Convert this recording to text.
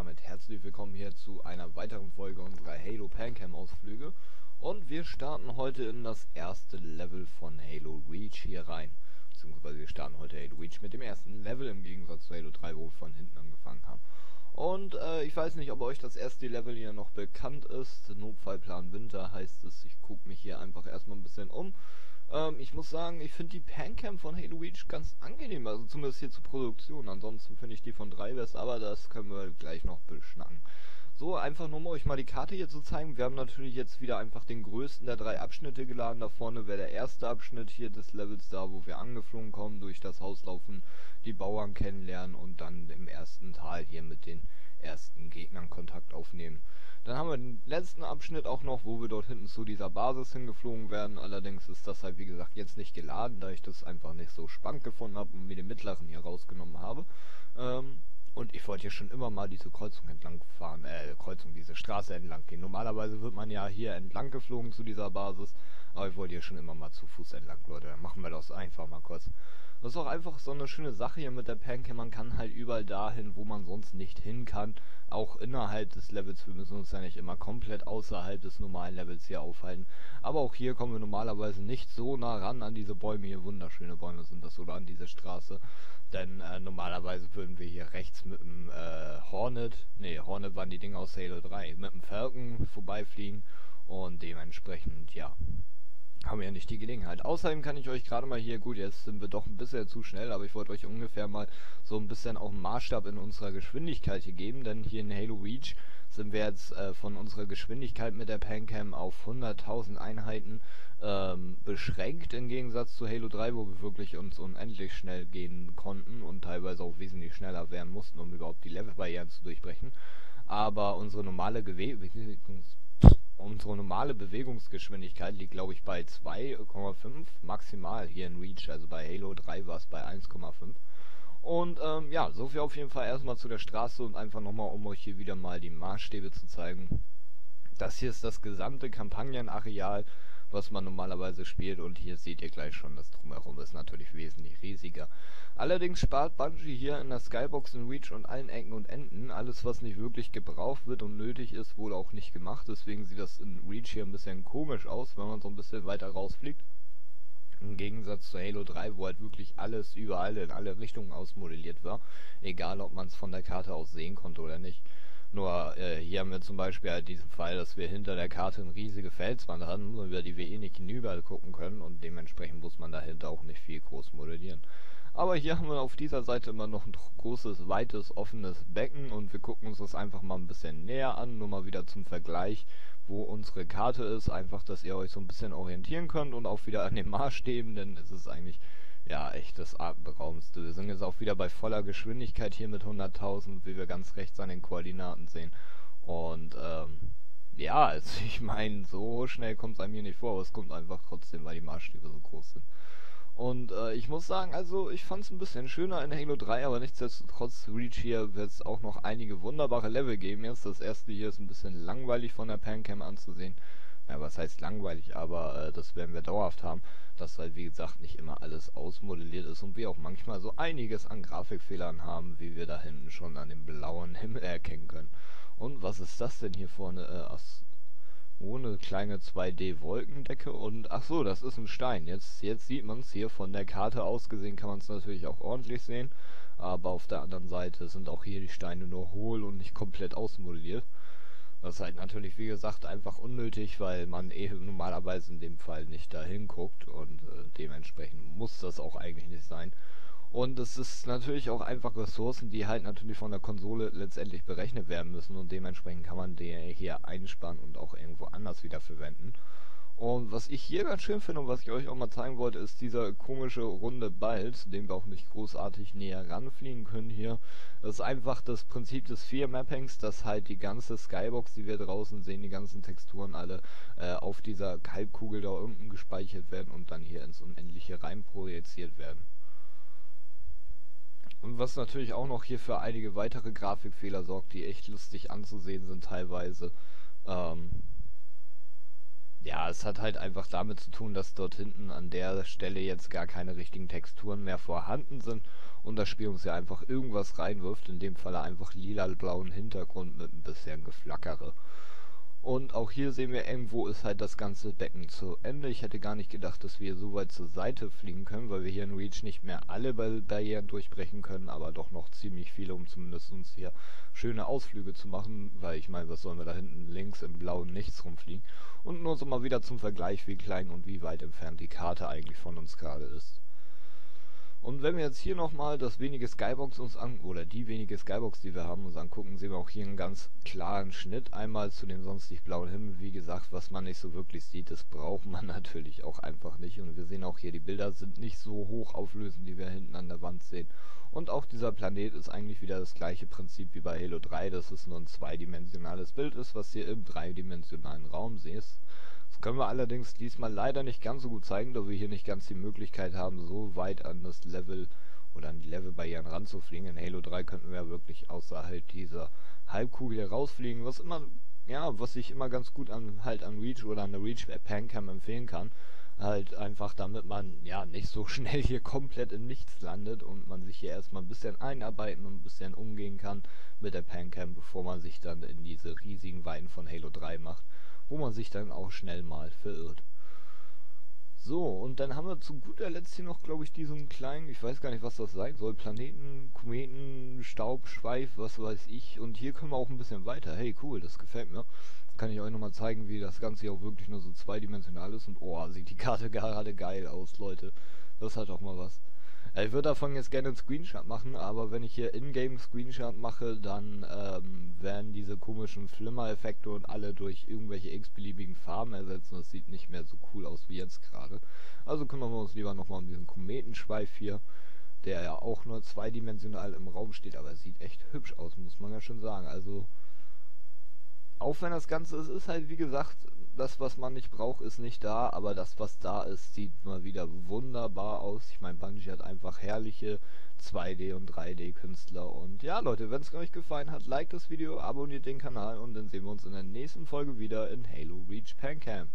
damit herzlich willkommen hier zu einer weiteren Folge unserer Halo Pancam Ausflüge. Und wir starten heute in das erste Level von Halo Reach hier rein. Beziehungsweise wir starten heute Halo Reach mit dem ersten Level im Gegensatz zu Halo 3, wo wir von hinten angefangen haben. Und äh, ich weiß nicht, ob euch das erste Level hier noch bekannt ist. Notfallplan Winter heißt es. Ich gucke mich hier einfach erstmal ein bisschen um. Ähm, ich muss sagen, ich finde die Pancam von Halo Reach ganz angenehm, also zumindest hier zur Produktion. Ansonsten finde ich die von 3 besser, aber das können wir gleich noch beschnacken. So, einfach nur um euch mal die Karte hier zu zeigen. Wir haben natürlich jetzt wieder einfach den größten der drei Abschnitte geladen. Da vorne wäre der erste Abschnitt hier des Levels da, wo wir angeflogen kommen, durch das Haus laufen, die Bauern kennenlernen und dann im ersten Tal hier mit den ersten Gegnern Kontakt aufnehmen. Dann haben wir den letzten Abschnitt auch noch, wo wir dort hinten zu dieser Basis hingeflogen werden. Allerdings ist das halt wie gesagt jetzt nicht geladen, da ich das einfach nicht so spannend gefunden habe und mir den mittleren hier rausgenommen habe. Ähm, und ich wollte hier schon immer mal diese Kreuzung entlang fahren, äh, Kreuzung, diese Straße entlang gehen. Normalerweise wird man ja hier entlang geflogen zu dieser Basis, aber ich wollte hier schon immer mal zu Fuß entlang, Leute. Dann machen wir das einfach mal kurz. Das ist auch einfach so eine schöne Sache hier mit der Pancam. Man kann halt überall dahin, wo man sonst nicht hin kann, auch innerhalb des Levels. Wir müssen uns ja nicht immer komplett außerhalb des normalen Levels hier aufhalten. Aber auch hier kommen wir normalerweise nicht so nah ran an diese Bäume hier. Wunderschöne Bäume sind das oder an diese Straße. Denn äh, normalerweise würden wir hier rechts mit dem äh, Hornet, nee, Hornet waren die Dinge aus Halo 3, mit dem Falcon vorbeifliegen und dementsprechend, ja, haben wir ja nicht die Gelegenheit. Außerdem kann ich euch gerade mal hier, gut, jetzt sind wir doch ein bisschen zu schnell, aber ich wollte euch ungefähr mal so ein bisschen auch einen Maßstab in unserer Geschwindigkeit hier geben, denn hier in Halo Reach sind wir jetzt äh, von unserer Geschwindigkeit mit der Pancam auf 100.000 Einheiten ähm, beschränkt, im Gegensatz zu Halo 3, wo wir wirklich uns unendlich schnell gehen konnten und teilweise auch wesentlich schneller werden mussten, um überhaupt die Levelbarrieren zu durchbrechen. Aber unsere normale Bewegungs unsere normale Bewegungsgeschwindigkeit liegt, glaube ich, bei 2,5 maximal hier in Reach. Also bei Halo 3 war es bei 1,5. Und ähm, ja, so viel auf jeden Fall erstmal zu der Straße und einfach nochmal, um euch hier wieder mal die Maßstäbe zu zeigen. Das hier ist das gesamte Kampagnenareal, was man normalerweise spielt und hier seht ihr gleich schon, das Drumherum ist natürlich wesentlich riesiger. Allerdings spart Bungie hier in der Skybox in Reach und allen Ecken und Enden. Alles was nicht wirklich gebraucht wird und nötig ist, wurde auch nicht gemacht. Deswegen sieht das in Reach hier ein bisschen komisch aus, wenn man so ein bisschen weiter rausfliegt. Im Gegensatz zu Halo 3, wo halt wirklich alles überall in alle Richtungen ausmodelliert war. Egal ob man es von der Karte aus sehen konnte oder nicht. Nur äh, hier haben wir zum Beispiel halt diesen Fall, dass wir hinter der Karte eine riesige Felswand haben, über die wir eh nicht hinüber gucken können und dementsprechend muss man dahinter auch nicht viel groß modellieren. Aber hier haben wir auf dieser Seite immer noch ein großes, weites, offenes Becken und wir gucken uns das einfach mal ein bisschen näher an, nur mal wieder zum Vergleich, wo unsere Karte ist, einfach, dass ihr euch so ein bisschen orientieren könnt und auch wieder an den Maßstäben, denn es ist eigentlich, ja, echt das Atemberaubendste. Wir sind jetzt auch wieder bei voller Geschwindigkeit hier mit 100.000, wie wir ganz rechts an den Koordinaten sehen. Und, ähm, ja, also ich meine, so schnell kommt es einem hier nicht vor, aber es kommt einfach trotzdem, weil die Maßstäbe so groß sind. Und äh, ich muss sagen, also ich fand es ein bisschen schöner in Halo 3, aber nichtsdestotrotz, Reach hier wird es auch noch einige wunderbare Level geben. Jetzt das erste hier ist ein bisschen langweilig von der Pancam anzusehen. Ja, was heißt langweilig, aber äh, das werden wir dauerhaft haben, dass halt wie gesagt nicht immer alles ausmodelliert ist und wir auch manchmal so einiges an Grafikfehlern haben, wie wir da hinten schon an dem blauen Himmel erkennen können. Und was ist das denn hier vorne? Äh, ohne kleine 2D-Wolkendecke und ach so, das ist ein Stein. Jetzt, jetzt sieht man es hier von der Karte aus gesehen, kann man es natürlich auch ordentlich sehen. Aber auf der anderen Seite sind auch hier die Steine nur hohl und nicht komplett ausmodelliert. Das ist halt natürlich, wie gesagt, einfach unnötig, weil man eh normalerweise in dem Fall nicht dahin guckt und äh, dementsprechend muss das auch eigentlich nicht sein. Und es ist natürlich auch einfach Ressourcen, die halt natürlich von der Konsole letztendlich berechnet werden müssen und dementsprechend kann man die hier einsparen und auch irgendwo anders wieder verwenden. Und was ich hier ganz schön finde und was ich euch auch mal zeigen wollte, ist dieser komische runde Ball, zu dem wir auch nicht großartig näher ranfliegen können hier. Das ist einfach das Prinzip des Fear-Mappings, dass halt die ganze Skybox, die wir draußen sehen, die ganzen Texturen alle äh, auf dieser Kalbkugel da unten gespeichert werden und dann hier ins Unendliche rein projiziert werden. Und was natürlich auch noch hier für einige weitere Grafikfehler sorgt, die echt lustig anzusehen sind teilweise. Ähm ja, es hat halt einfach damit zu tun, dass dort hinten an der Stelle jetzt gar keine richtigen Texturen mehr vorhanden sind und das Spiel uns ja einfach irgendwas reinwirft, in dem Fall einfach lila-blauen Hintergrund mit ein bisschen Geflackere. Und auch hier sehen wir, irgendwo ist halt das ganze Becken zu Ende. Ich hätte gar nicht gedacht, dass wir so weit zur Seite fliegen können, weil wir hier in Reach nicht mehr alle Barrieren durchbrechen können, aber doch noch ziemlich viele, um zumindest uns hier schöne Ausflüge zu machen, weil ich meine, was sollen wir da hinten links im blauen Nichts rumfliegen? Und nur so mal wieder zum Vergleich, wie klein und wie weit entfernt die Karte eigentlich von uns gerade ist. Und wenn wir jetzt hier nochmal das wenige Skybox uns an, oder die wenige Skybox, die wir haben, uns angucken, sehen wir auch hier einen ganz klaren Schnitt. Einmal zu dem sonstig blauen Himmel, wie gesagt, was man nicht so wirklich sieht, das braucht man natürlich auch einfach nicht. Und wir sehen auch hier, die Bilder sind nicht so hoch auflösend, die wir hinten an der Wand sehen. Und auch dieser Planet ist eigentlich wieder das gleiche Prinzip wie bei Halo 3, dass es nur ein zweidimensionales Bild ist, was hier im dreidimensionalen Raum siehst können wir allerdings diesmal leider nicht ganz so gut zeigen, da wir hier nicht ganz die Möglichkeit haben, so weit an das Level oder an die Levelbarrieren ranzufliegen. In Halo 3 könnten wir wirklich außerhalb dieser Halbkugel hier rausfliegen, was immer, ja, was ich immer ganz gut an halt an Reach oder an der Reach Pancam empfehlen kann. Halt einfach damit man ja nicht so schnell hier komplett in nichts landet und man sich hier erstmal ein bisschen einarbeiten und ein bisschen umgehen kann mit der Pancam, bevor man sich dann in diese riesigen Weiten von Halo 3 macht wo man sich dann auch schnell mal verirrt. So, und dann haben wir zu guter Letzt hier noch, glaube ich, diesen kleinen, ich weiß gar nicht, was das sein soll, Planeten, Kometen, Staubschweif, was weiß ich. Und hier können wir auch ein bisschen weiter. Hey, cool, das gefällt mir. Kann ich euch nochmal zeigen, wie das Ganze hier auch wirklich nur so zweidimensional ist. Und oh, sieht die Karte gerade geil aus, Leute. Das hat auch mal was. Ich würde davon jetzt gerne einen Screenshot machen, aber wenn ich hier Ingame Screenshot mache, dann ähm, werden diese komischen Flimmer-Effekte und alle durch irgendwelche x-beliebigen Farben ersetzen. Das sieht nicht mehr so cool aus wie jetzt gerade. Also kümmern wir uns lieber nochmal um diesen Kometenschweif hier, der ja auch nur zweidimensional im Raum steht, aber sieht echt hübsch aus, muss man ja schon sagen. Also, auch wenn das Ganze ist, ist halt wie gesagt das, was man nicht braucht, ist nicht da, aber das, was da ist, sieht mal wieder wunderbar aus. Ich meine, Bungie hat einfach herrliche 2D- und 3D-Künstler. Und ja, Leute, wenn es euch gefallen hat, liked das Video, abonniert den Kanal und dann sehen wir uns in der nächsten Folge wieder in Halo Reach Pancam.